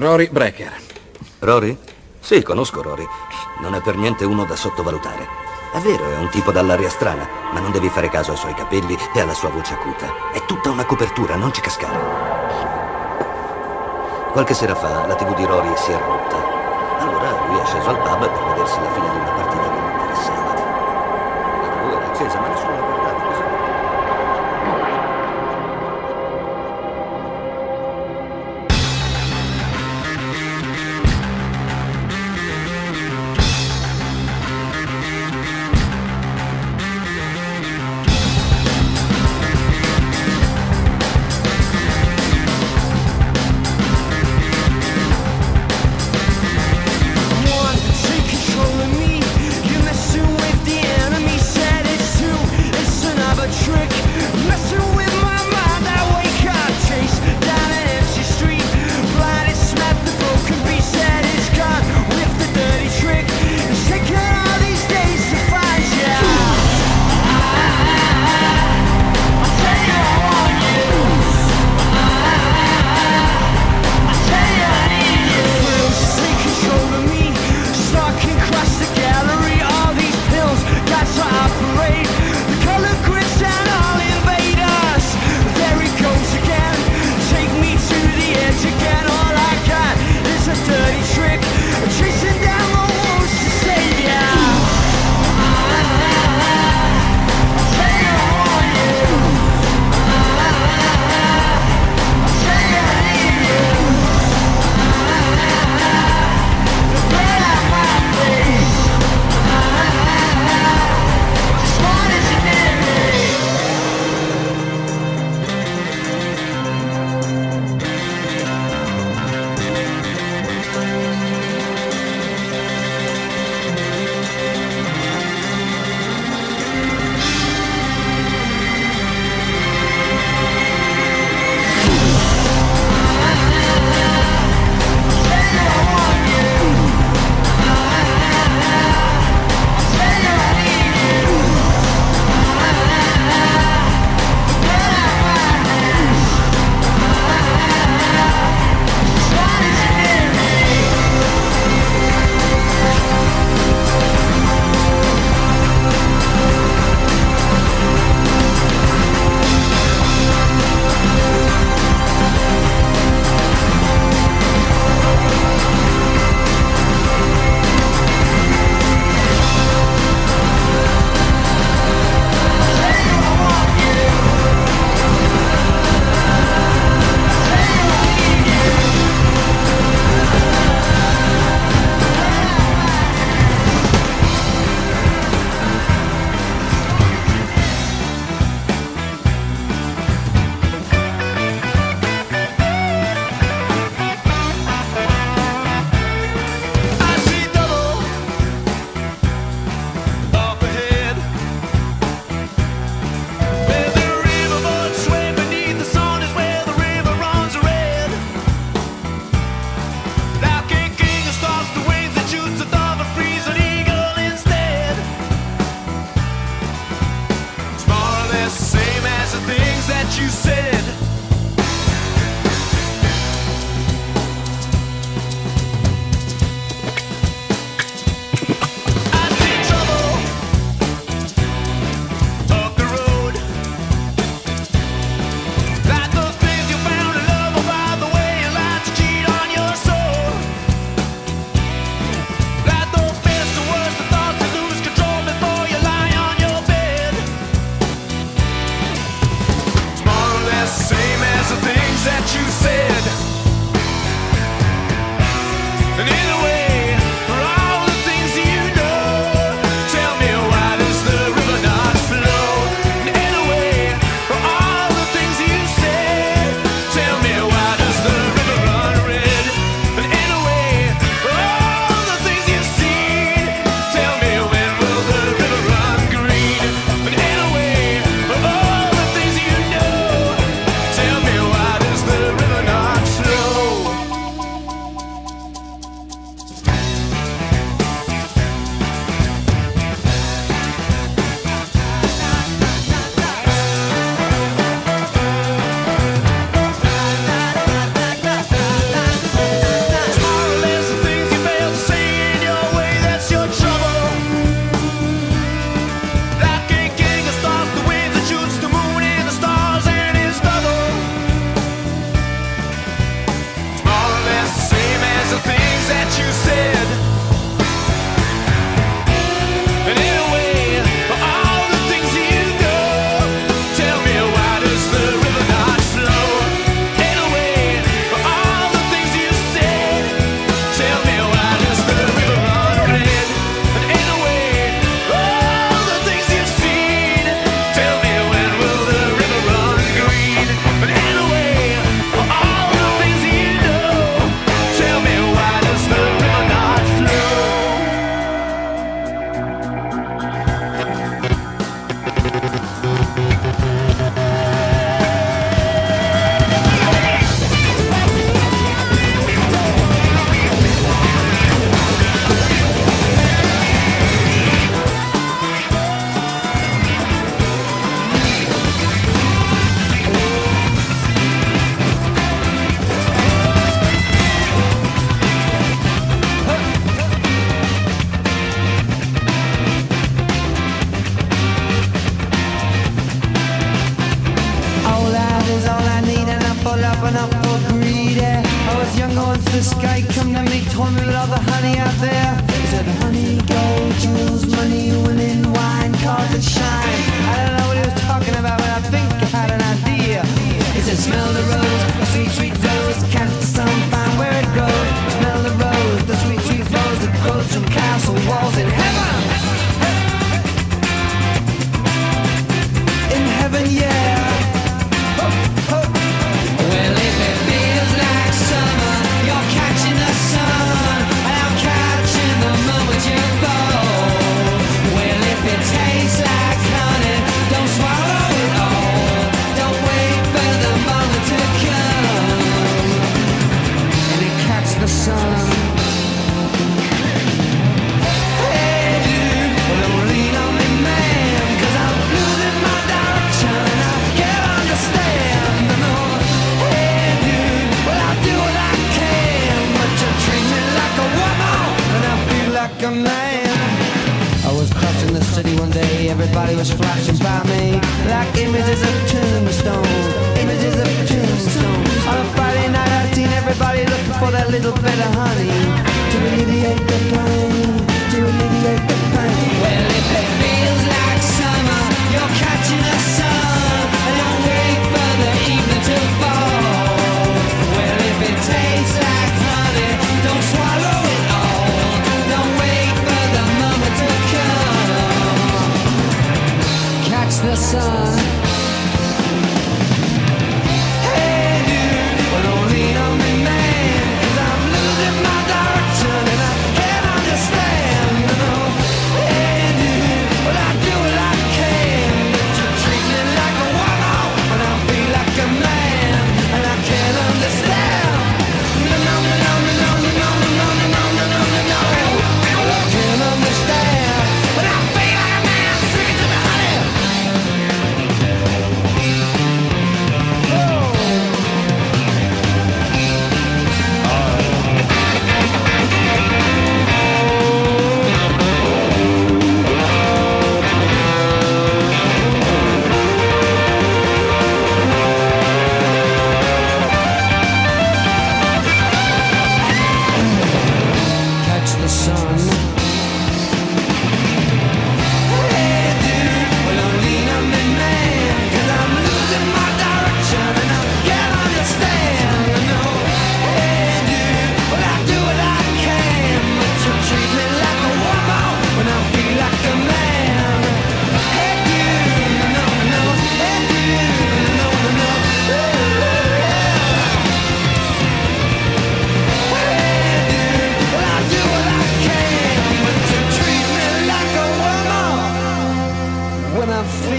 Rory Brecker. Rory? Sì, conosco Rory. Non è per niente uno da sottovalutare. È vero, è un tipo dall'aria strana, ma non devi fare caso ai suoi capelli e alla sua voce acuta. È tutta una copertura, non ci cascare. Qualche sera fa la TV di Rory si è rotta. Allora lui è sceso al pub per vedersi la fine di una partita che non interessava. La TV era accesa, ma nessuno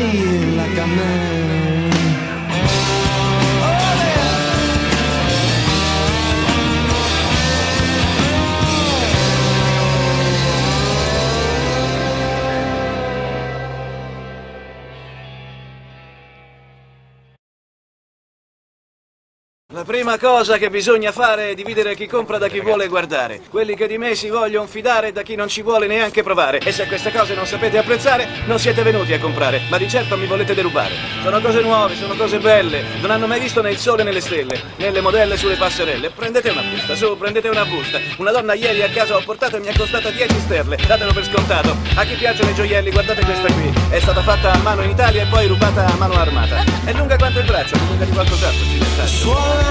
feel like a man. La prima cosa che bisogna fare è dividere chi compra da chi vuole guardare. Quelli che di me si vogliono fidare da chi non ci vuole neanche provare. E se queste cose non sapete apprezzare, non siete venuti a comprare, ma di certo mi volete derubare. Sono cose nuove, sono cose belle, non hanno mai visto né il sole né le stelle, né le modelle sulle passerelle. Prendete una busta, su, prendete una busta. Una donna ieri a casa ho portato e mi ha costata 10 sterle, datelo per scontato. A chi piacciono i gioielli, guardate questa qui. È stata fatta a mano in Italia e poi rubata a mano armata. È lunga quanto il braccio, è lunga di qualcos'altro, Suona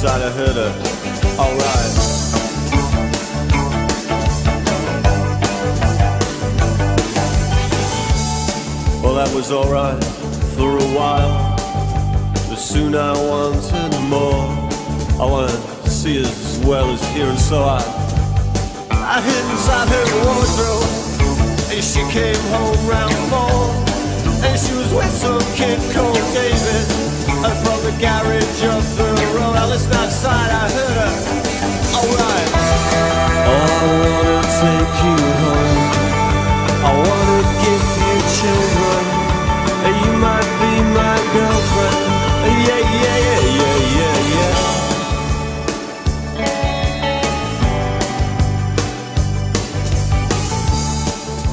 And listen outside, I heard her. Alright. Well, that was alright for a while. But soon I wanted more. I wanted to see as well as hear, and so I, I hid inside her wardrobe. And she came home round four. And she was with some kid called David. From the garage up the road, I listened outside, I heard her. Alright. Oh, I wanna take you home. I wanna give you children. You might be my girlfriend. Yeah, yeah, yeah, yeah, yeah, yeah.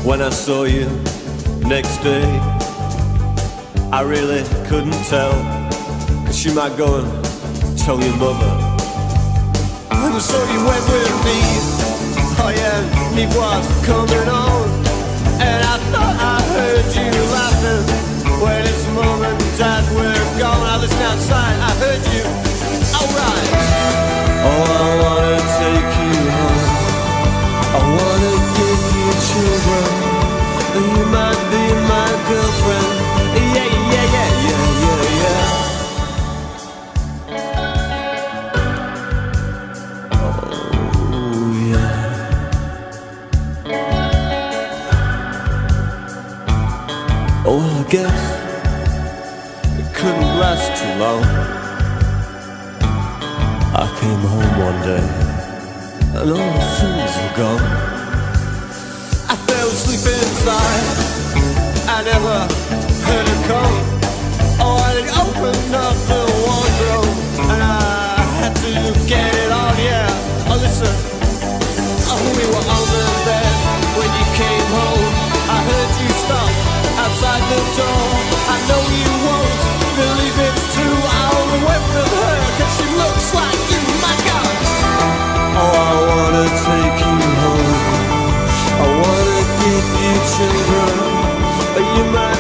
When I saw you next day, I really couldn't tell. Cause you might go and tell your mother. And so you went with me. Oh yeah, me was coming on. And I thought I heard you laughing when it's mom and dad were gone. I listened outside, I heard you. Alright. Oh, I wanna take you home. I wanna give you children. You might be my girlfriend. Yeah, guess it couldn't last too long. I came home one day and all the things were gone. I fell asleep inside. I never heard her come. Oh, I opened up the wardrobe and I had to get it on, yeah. Oh, listen. I know you won't believe it's true. I went with her 'cause she looks like you, my. Oh, I wanna take you home. I wanna give you children. But you might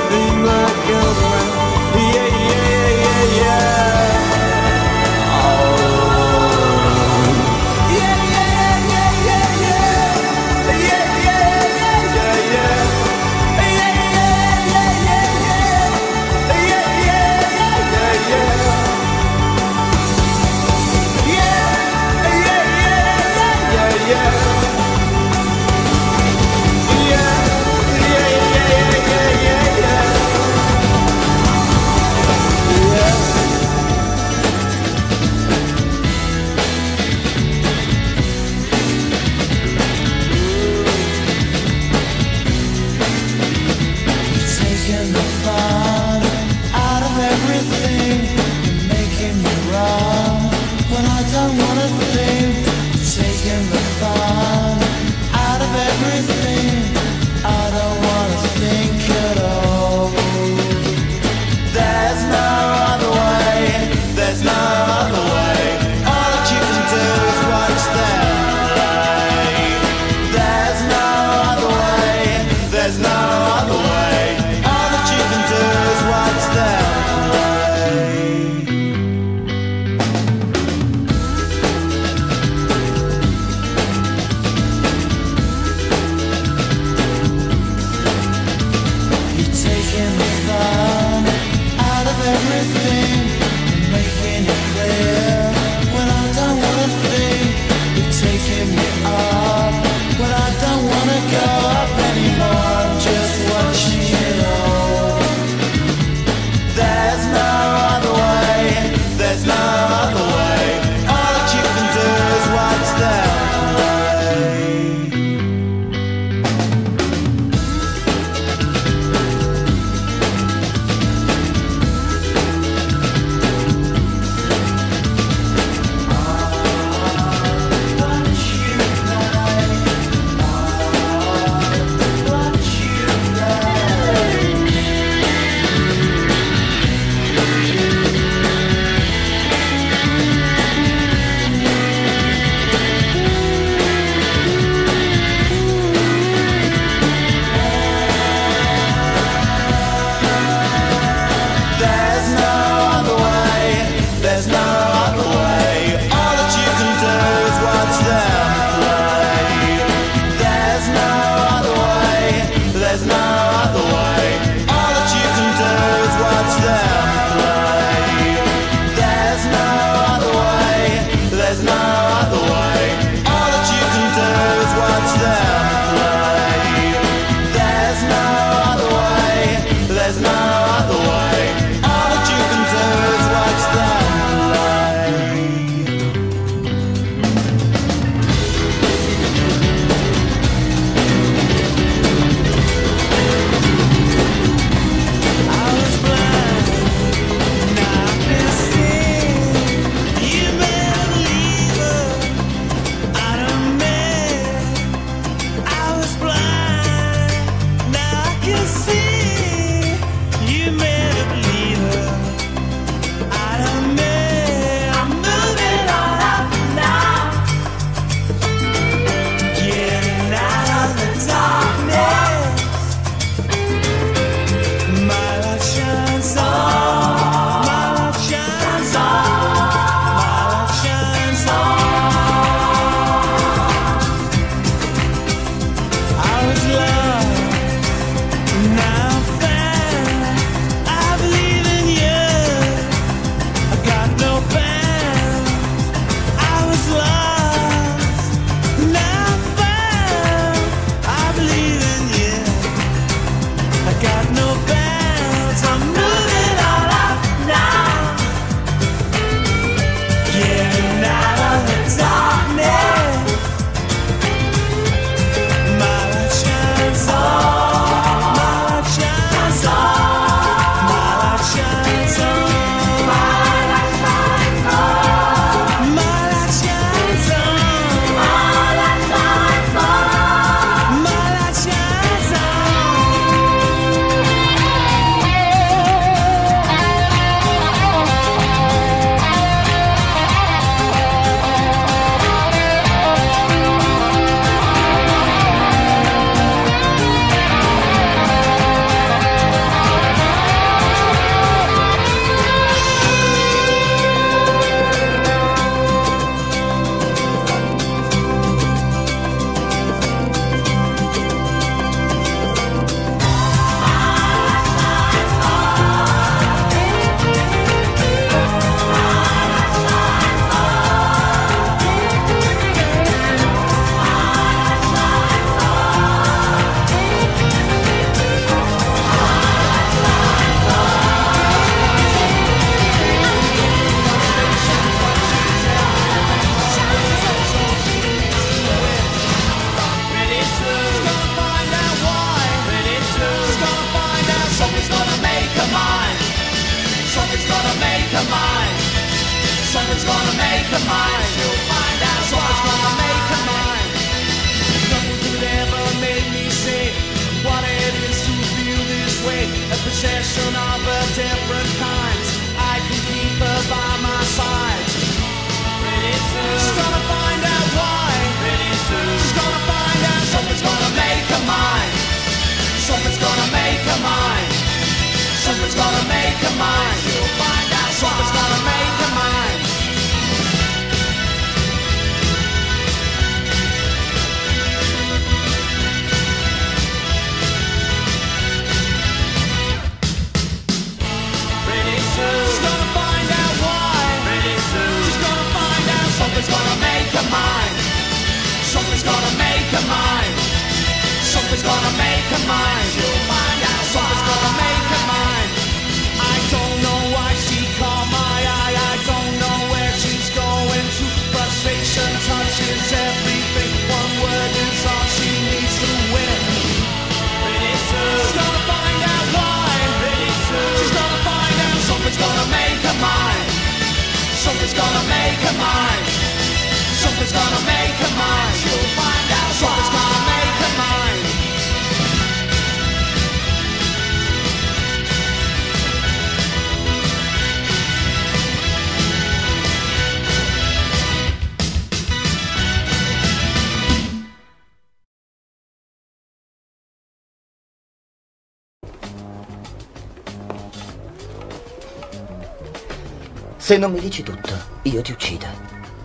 Se non mi dici tutto, io ti uccido.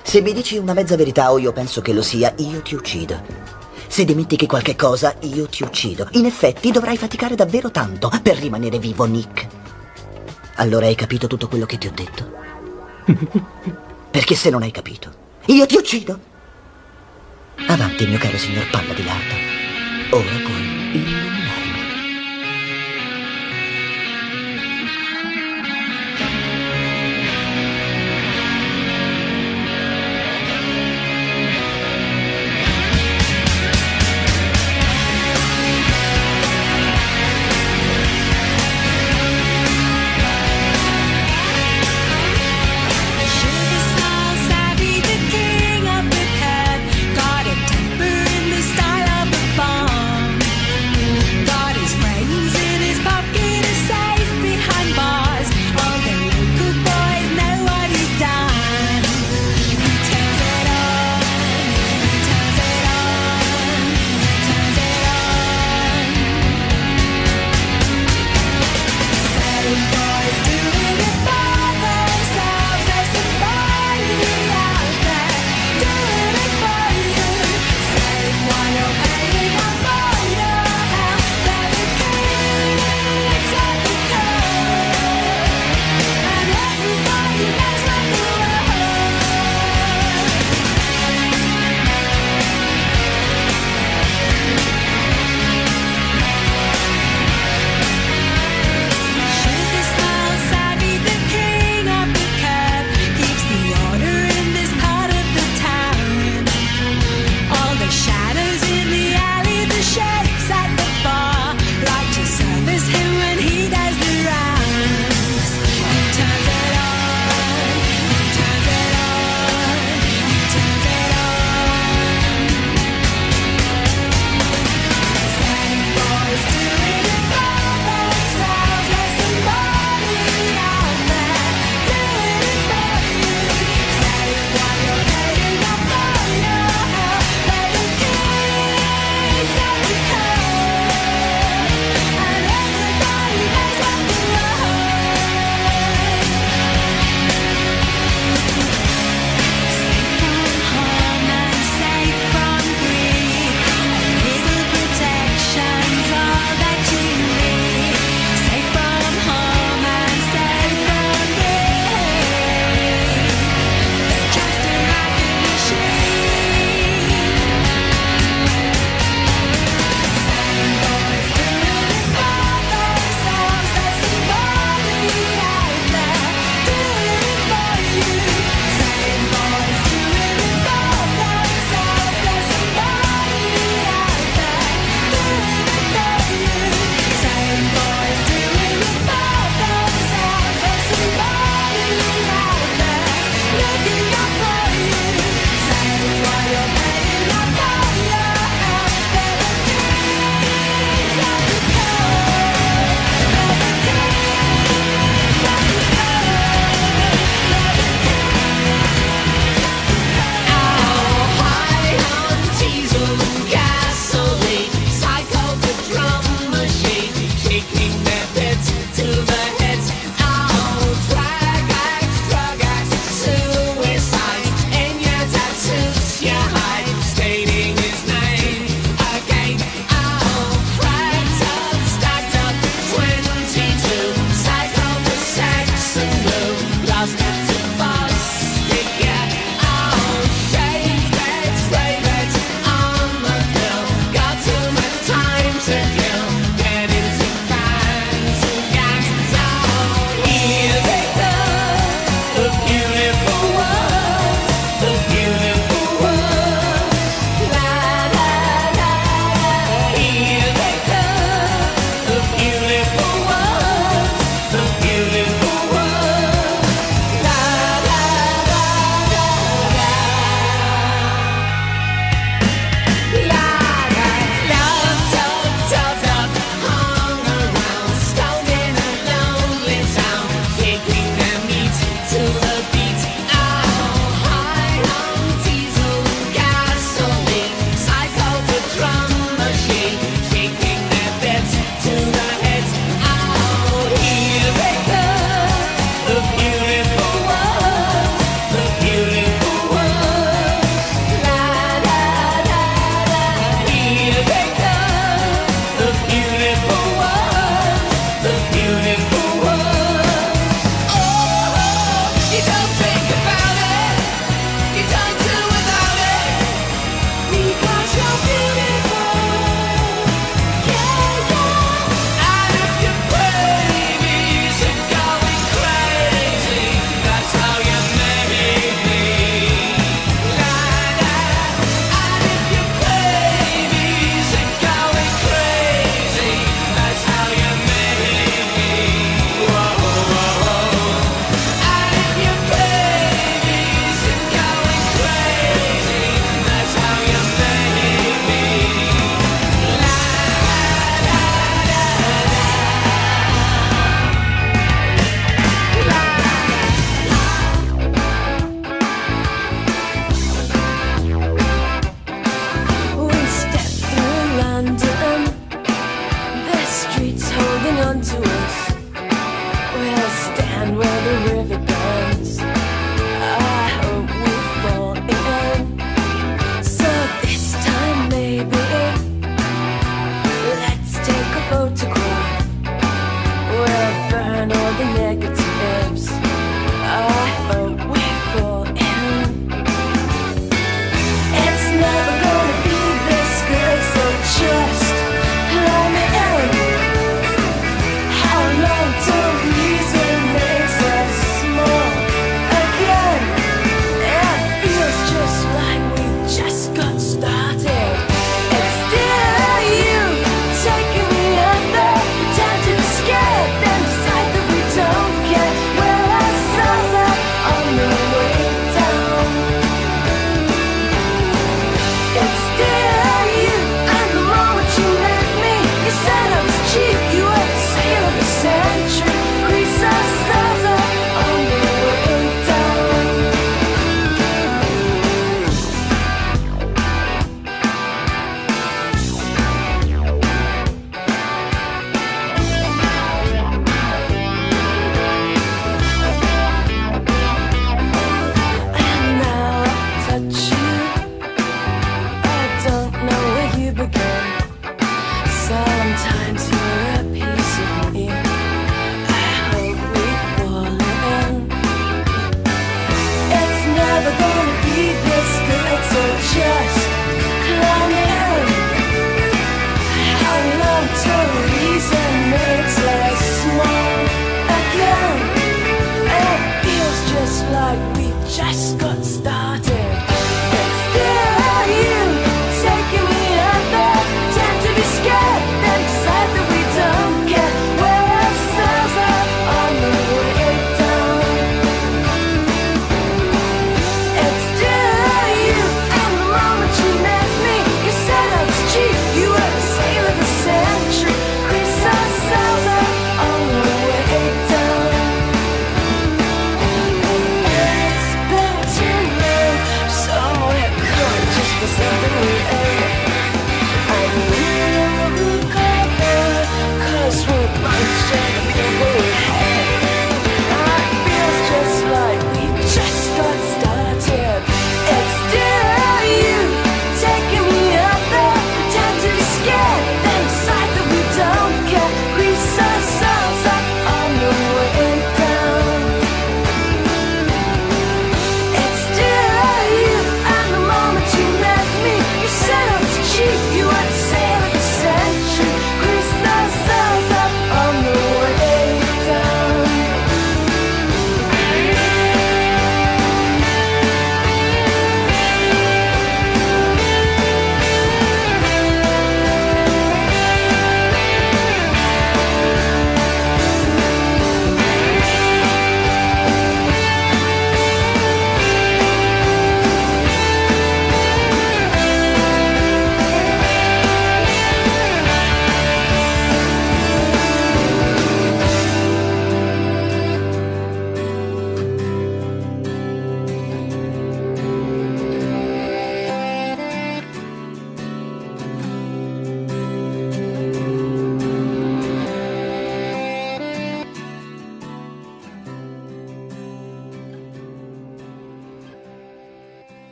Se mi dici una mezza verità o io penso che lo sia, io ti uccido. Se dimentichi qualche cosa, io ti uccido. In effetti dovrai faticare davvero tanto per rimanere vivo, Nick. Allora hai capito tutto quello che ti ho detto? Perché se non hai capito, io ti uccido. Avanti, mio caro signor Palla di Lardo. Ora puoi illuminare.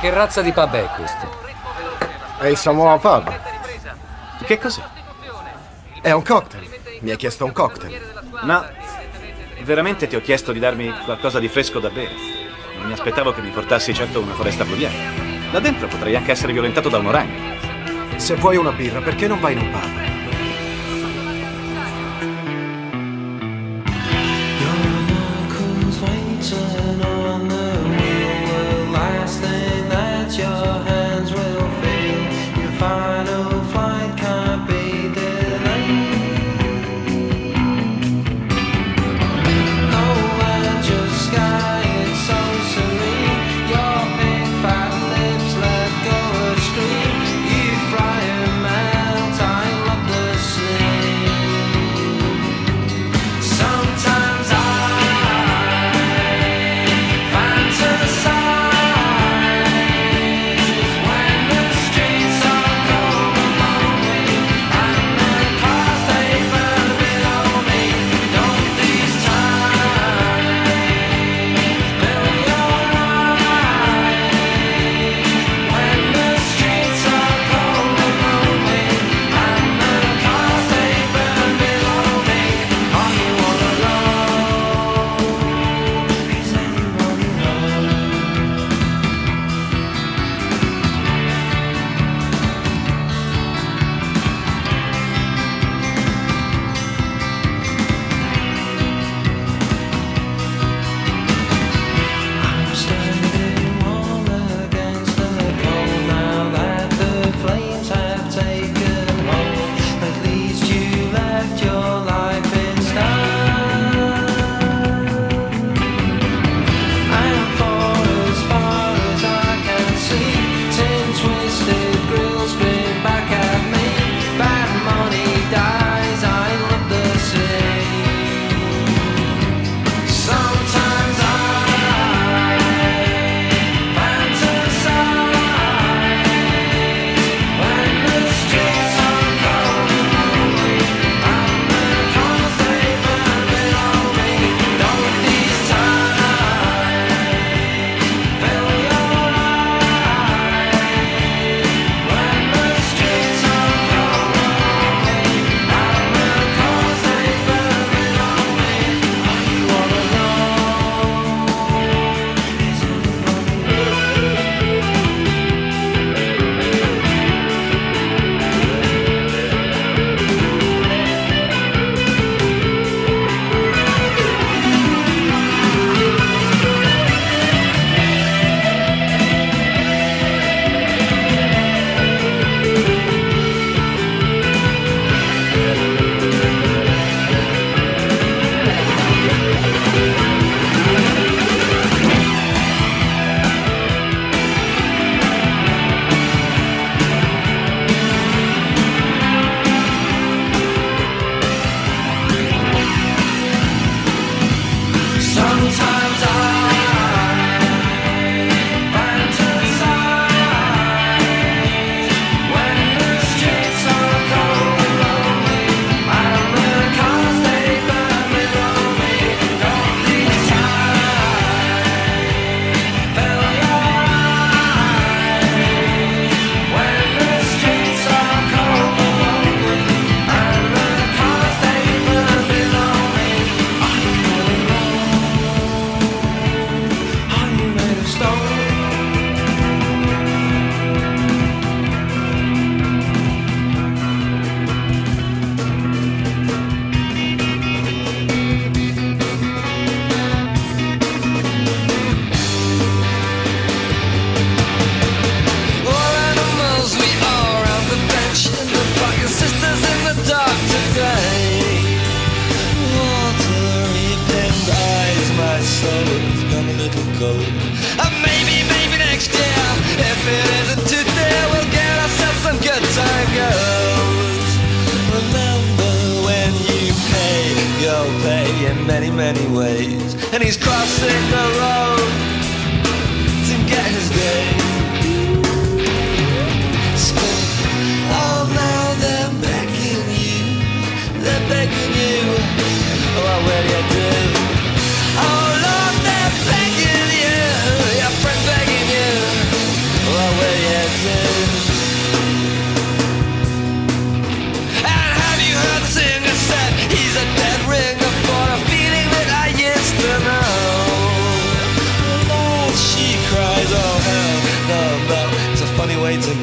che razza di pub è questo? È il Samoa Pub. Che cos'è? È un cocktail. Mi hai chiesto un cocktail. No, veramente ti ho chiesto di darmi qualcosa di fresco da bere. Non mi aspettavo che mi portassi certo una foresta pluviale. Là dentro potrei anche essere violentato da un oragno. Se vuoi una birra, perché non vai in un pub?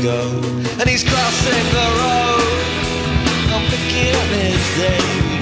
go. And he's crossing the road, I'm picking up his name.